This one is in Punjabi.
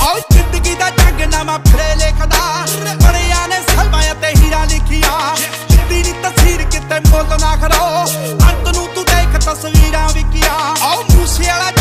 ਆਉ ਜ਼ਿੰਦਗੀ ਦਾ ਜੰਗ ਨਾਮਾ ਫਿਰੇ ਲਿਖਦਾ। ਬੜਿਆਂ ਨੇ ਸਲਵਾਂ ਤੇ ਹੀਰਾ ਲਿਖਿਆ। ਜਿੱਦੀ ਦੀ ਤਸਵੀਰ ਕਿਤੇ ਮੁੱਲ